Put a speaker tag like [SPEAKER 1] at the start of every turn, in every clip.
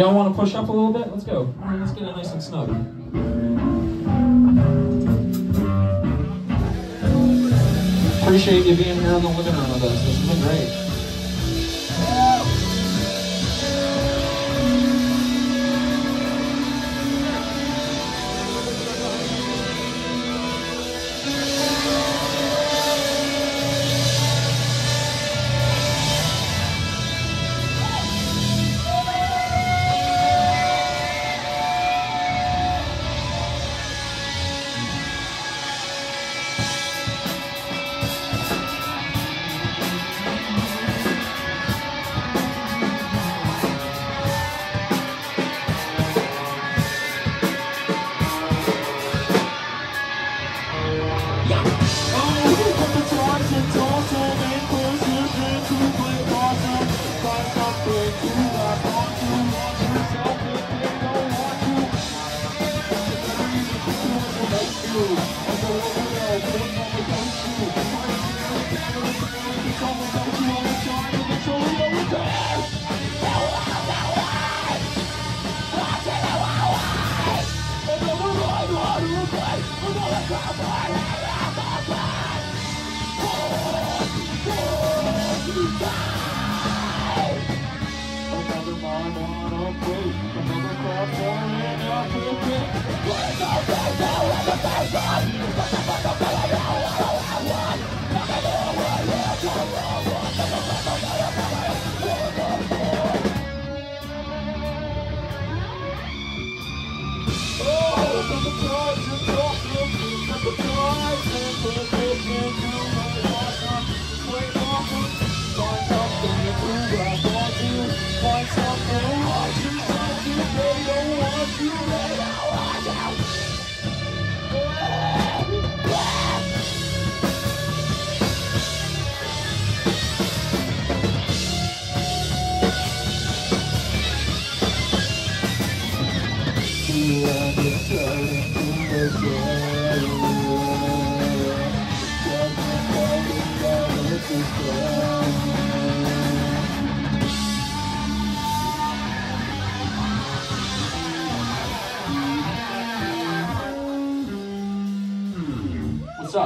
[SPEAKER 1] Y'all want to push up a little bit? Let's go. Let's get it nice and snug. Appreciate you being here in the living room with us.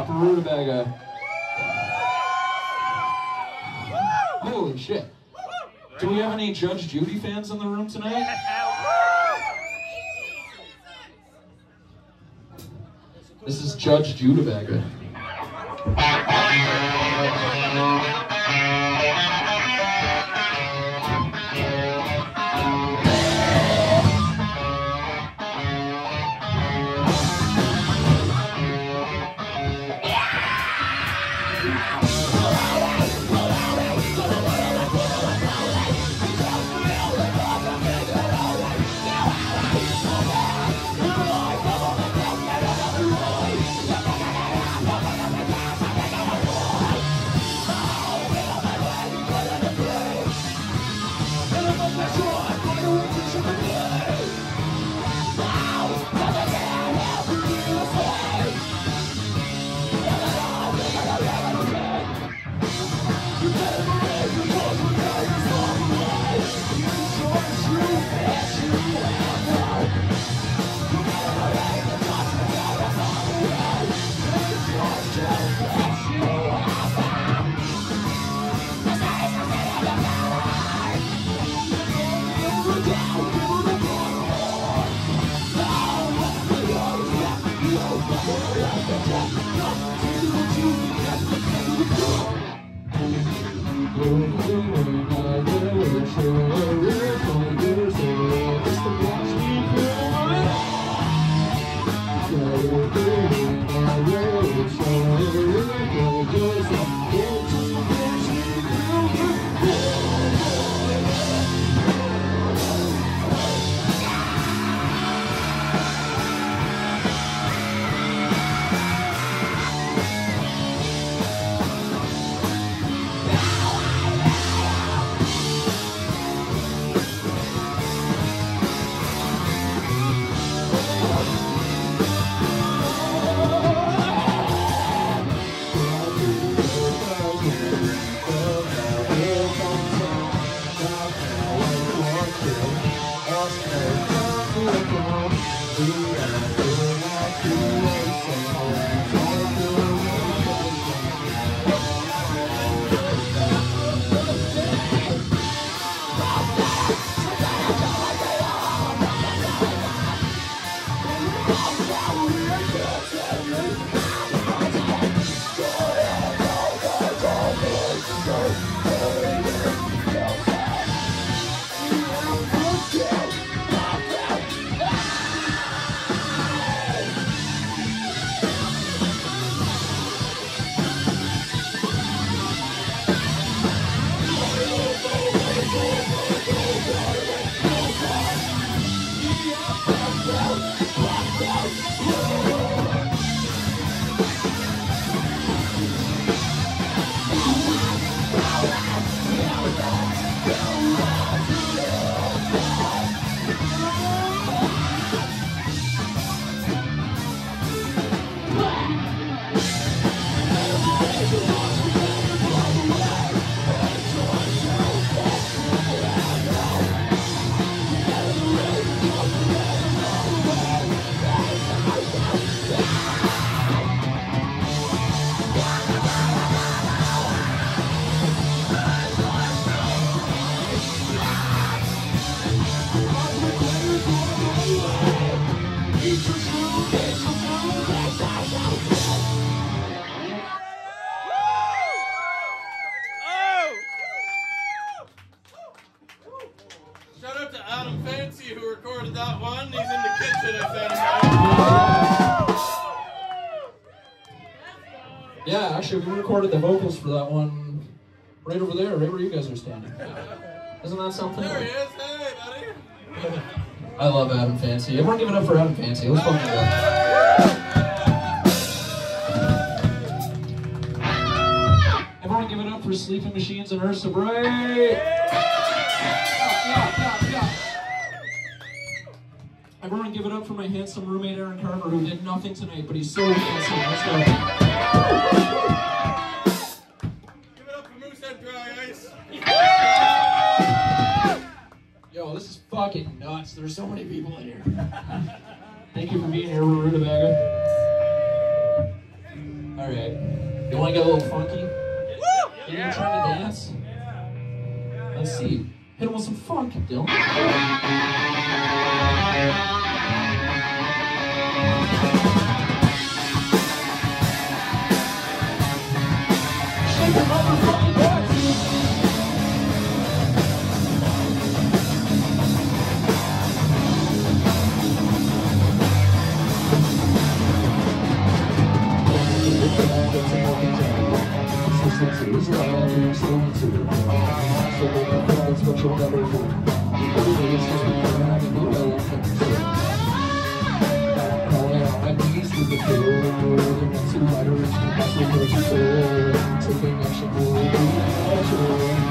[SPEAKER 1] What's up, Rootabagga? Holy shit. Do we have any Judge Judy fans in the room tonight? This is Judge Judabaga.
[SPEAKER 2] Recorded the
[SPEAKER 1] vocals for that one right over there, right where you guys are standing. Isn't that something?
[SPEAKER 2] There he is. Hey, buddy.
[SPEAKER 1] I love Adam Fancy. Everyone give it up for Adam Fancy. Let's fucking go. Everyone give it up for Sleeping Machines and Ursa Bright. Yeah, yeah, yeah. Everyone give it up for my handsome roommate Aaron Carver who did nothing tonight, but he's so handsome. Let's go. There's so many people in here. Thank you for being here, Rootabagga. Alright. You wanna get a little funky? You yeah. trying to dance? Let's see. Hit him with some funk, Dylan. I'm still into it. I'm you'll never
[SPEAKER 2] do. The it's just because I can
[SPEAKER 1] do
[SPEAKER 3] no
[SPEAKER 1] Now I'm on my knees to the floor. Looking into the to. Taking action, be natural.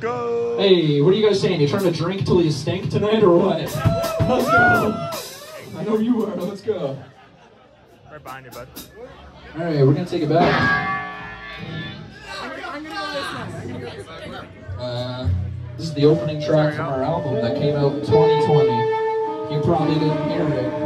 [SPEAKER 3] Go.
[SPEAKER 1] Hey, what are you guys saying? You trying to drink till you stink tonight or what? Let's go. I know you are. Let's go.
[SPEAKER 3] Right behind you, bud.
[SPEAKER 1] All right, we're gonna take it back. Uh, this is the opening track from our album that came out in 2020. You probably didn't hear it.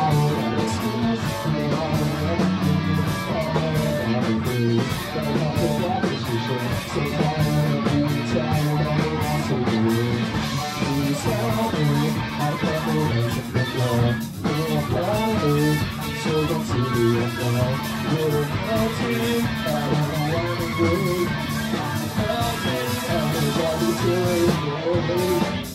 [SPEAKER 1] leg. Save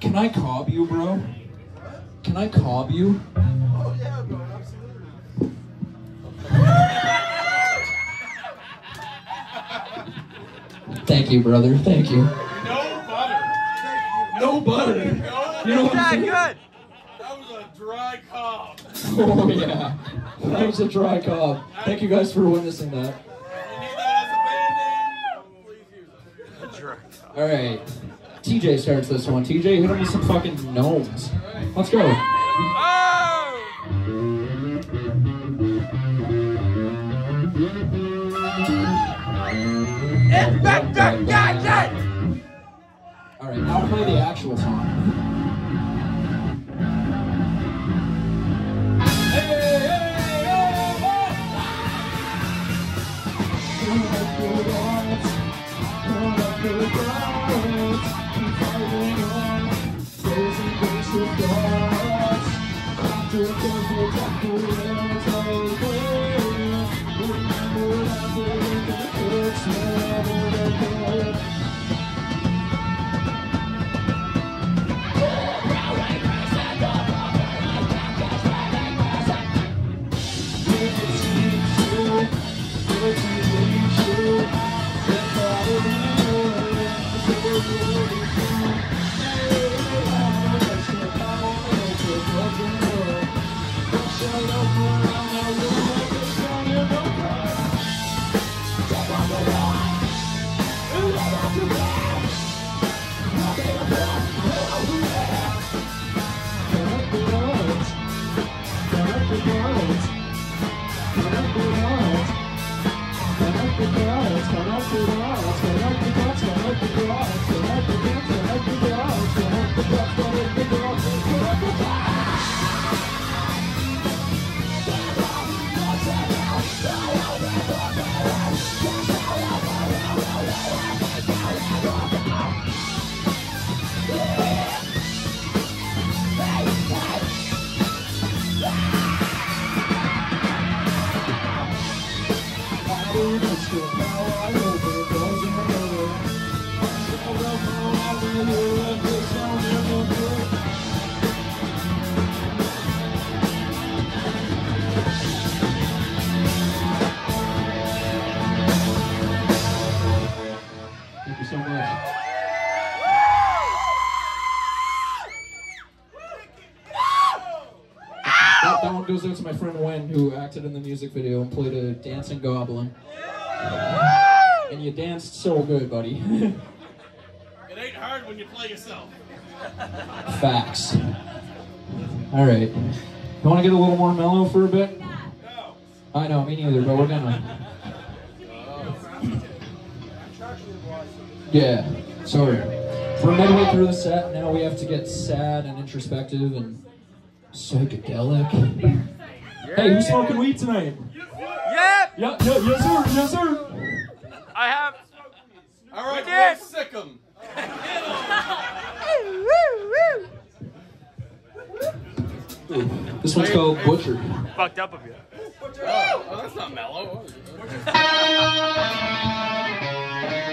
[SPEAKER 1] can I cob you, bro? Can I cob you?
[SPEAKER 2] Oh, yeah, bro, absolutely.
[SPEAKER 1] Thank you, brother. Thank you.
[SPEAKER 2] No butter.
[SPEAKER 1] No butter.
[SPEAKER 2] No,
[SPEAKER 1] You know what I'm saying?
[SPEAKER 3] good.
[SPEAKER 2] that was a dry cob.
[SPEAKER 1] Oh yeah, that was a dry cob. Thank you guys for witnessing that.
[SPEAKER 2] You need that as a band-aid? Please use it.
[SPEAKER 1] All right, TJ starts this one. TJ, hit him with some fucking gnomes. Let's go. All right, now play the actual song.
[SPEAKER 2] Acted in the music video and played a dancing goblin. And you danced so good, buddy.
[SPEAKER 1] It ain't hard when you play yourself.
[SPEAKER 2] Facts. All right. You want to get a little more mellow for a bit?
[SPEAKER 1] No.
[SPEAKER 2] I know, me neither, but we're gonna. Yeah, sorry. We're midway through the set. Now we have to get sad and introspective and psychedelic. Hey, who's smoking weed tonight?
[SPEAKER 3] Yep!
[SPEAKER 2] Yep. yeah, yes sir, yes sir.
[SPEAKER 3] I have.
[SPEAKER 1] All right,
[SPEAKER 3] We did.
[SPEAKER 1] we'll sick 'em.
[SPEAKER 2] This one's called Butcher.
[SPEAKER 3] Fucked up of you.
[SPEAKER 1] Oh, oh, that's not mellow.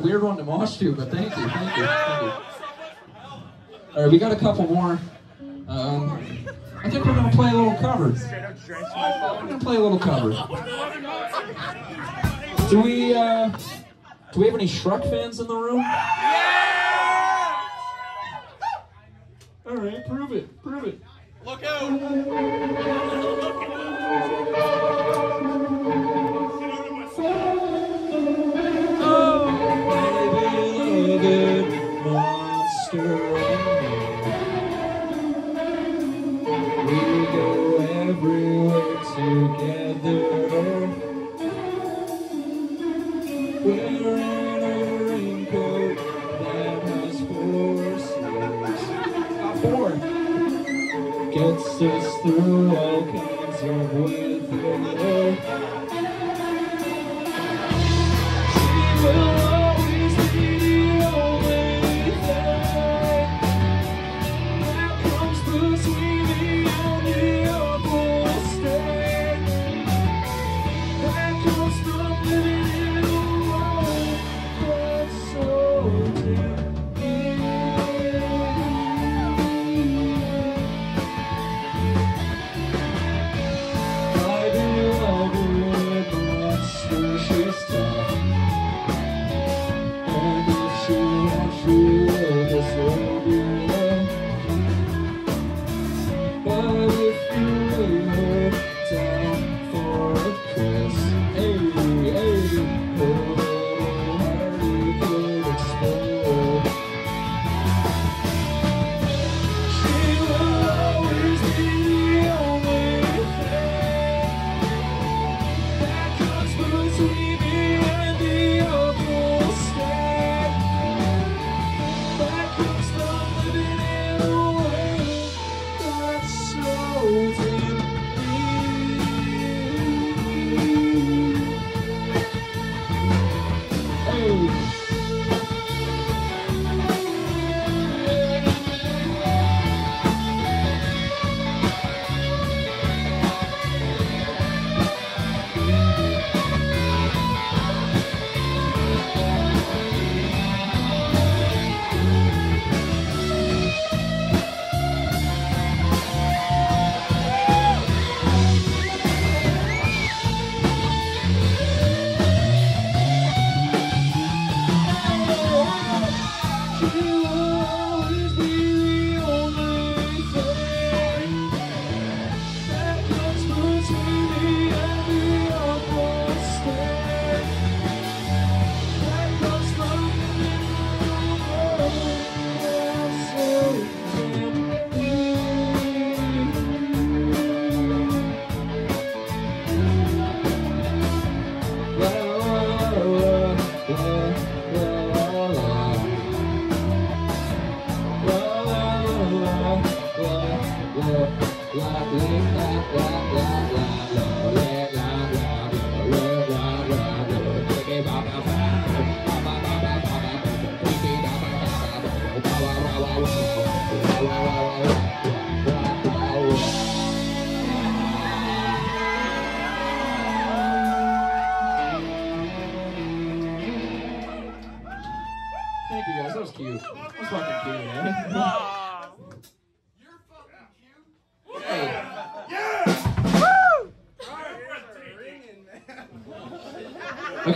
[SPEAKER 1] weird one to mosh to, but thank you, thank you, thank you. All right, we got a couple more. Um, I think we're gonna play a little cover.
[SPEAKER 3] Straight up drenched my
[SPEAKER 1] We're gonna play a little cover. Do we, uh, do we have any Shrek fans in the room? All right, prove it, prove it.
[SPEAKER 2] Look out!
[SPEAKER 1] Through all kinds of weather.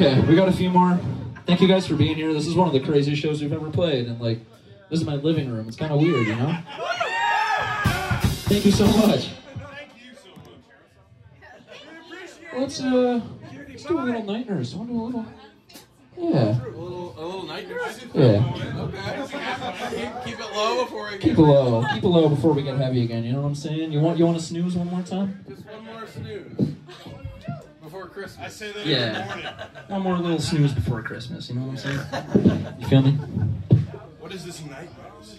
[SPEAKER 1] Okay, we got a few more. Thank you guys for being here. This is one of the craziest shows we've ever played, and like, this is my living room. It's kind of weird, you know. Thank you so much. Let's uh, let's do a little night nurse. I want to do a little. Yeah,
[SPEAKER 2] A little, a little night nurse.
[SPEAKER 1] yeah.
[SPEAKER 2] Okay. Keep, keep it low before get.
[SPEAKER 1] Keep it low. Keep it low before we get heavy again. You know what I'm saying? You want you want to snooze one more time?
[SPEAKER 2] Just one more snooze before Christmas. I say that
[SPEAKER 1] Yeah. One more little snooze before Christmas. You know what I'm saying? You feel me?
[SPEAKER 4] What is this night nurse?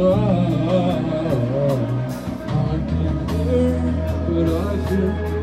[SPEAKER 1] On? I can hear, but I fear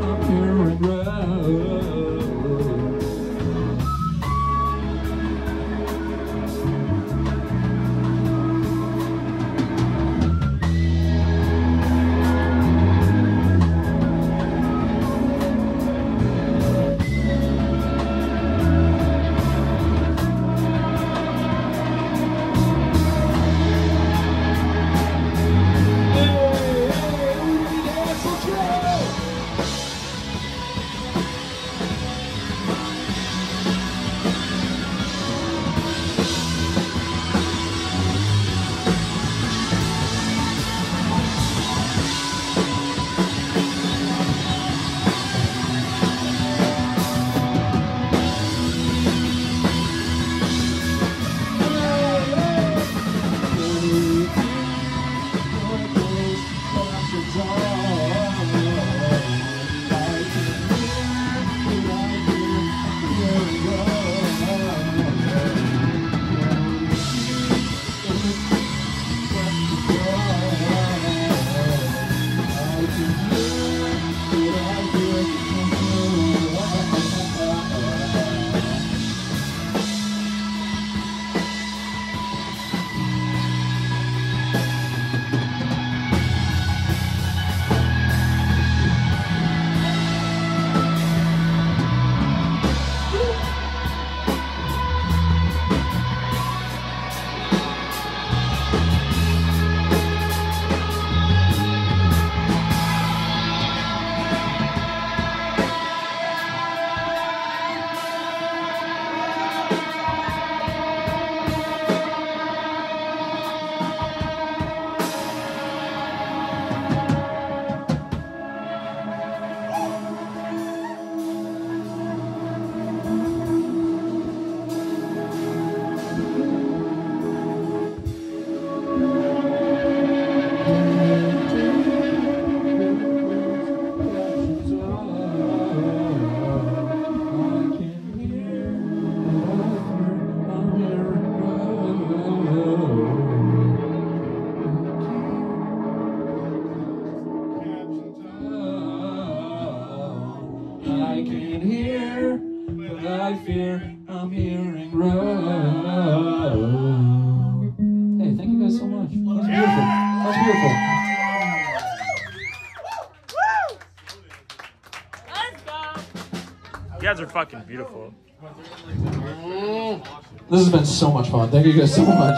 [SPEAKER 3] fucking beautiful. Mm.
[SPEAKER 1] This has been so much fun. Thank you guys so much.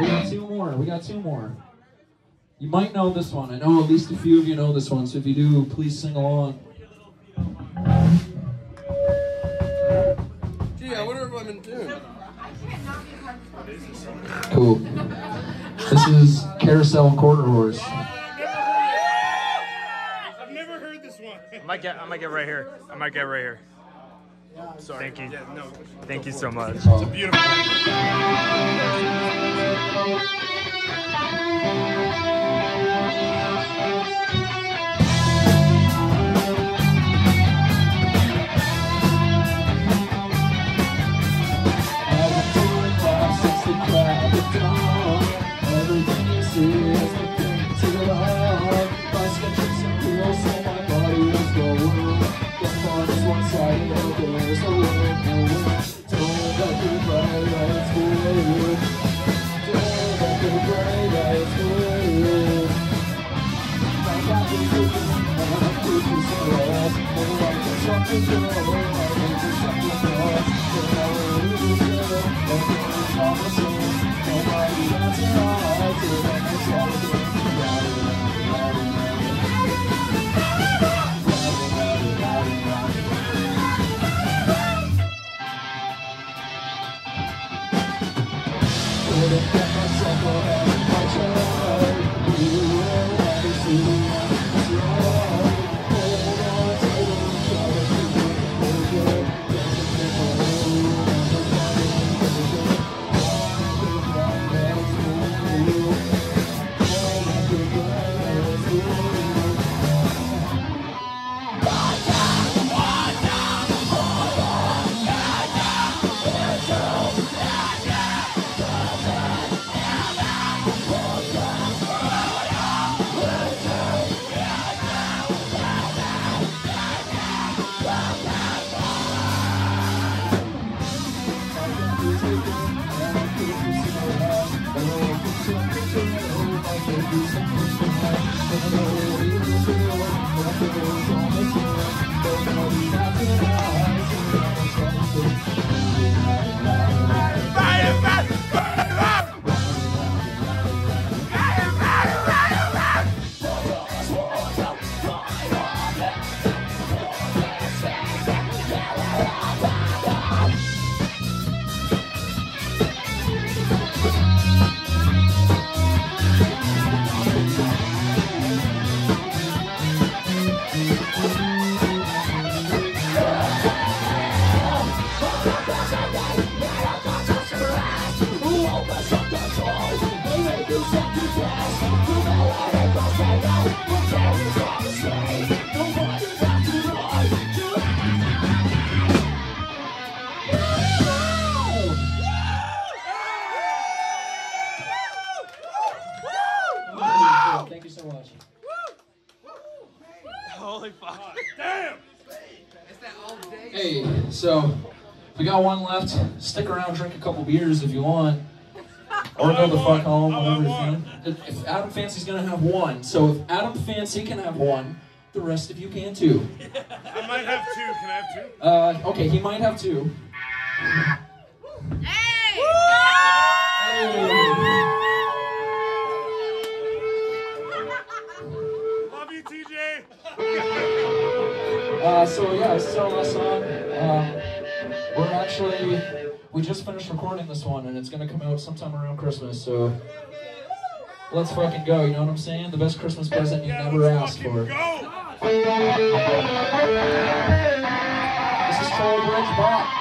[SPEAKER 1] We got two more. We got two more. You might know this one. I know at least a few of you know this one, so if you do, please sing along.
[SPEAKER 2] Gee, I wonder if I'm in tune.
[SPEAKER 1] Cool. This is Carousel Quarter Horse.
[SPEAKER 3] Might get I might get right here. I might get right here.
[SPEAKER 4] Sorry.
[SPEAKER 3] Thank you.
[SPEAKER 4] Yeah, no.
[SPEAKER 3] Thank you so much.
[SPEAKER 1] Oh.
[SPEAKER 4] Beautiful.
[SPEAKER 1] Podcast. Thank you so much. Holy fuck. Damn! That all
[SPEAKER 4] day.
[SPEAKER 1] Hey, so we got one left. Stick around, drink a couple beers if you want. Or go the fuck home, whatever you
[SPEAKER 4] want.
[SPEAKER 1] If Adam Fancy's gonna have one, so if Adam Fancy can have one, the rest of you can too.
[SPEAKER 4] I might have two. Can I have two?
[SPEAKER 1] Uh, okay, he might have two.
[SPEAKER 5] Hey!
[SPEAKER 4] hey!
[SPEAKER 1] Uh, so yeah, this is our last song. Um, we're actually we just finished recording this one, and it's gonna come out sometime around Christmas. So let's fucking go. You know what I'm saying? The best Christmas present you
[SPEAKER 4] Yeah,
[SPEAKER 1] never asked for.
[SPEAKER 4] Go!
[SPEAKER 1] This is Troll Bridge Bop.